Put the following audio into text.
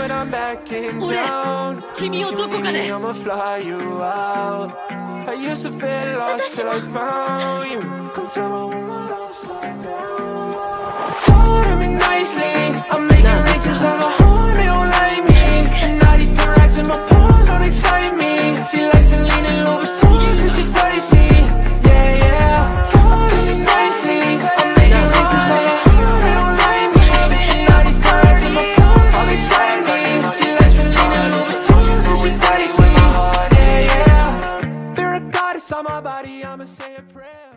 when I'm back in town. 君をどこかで I'ma fly you out. I used to feel lost till I found you. my body, I'ma say a prayer.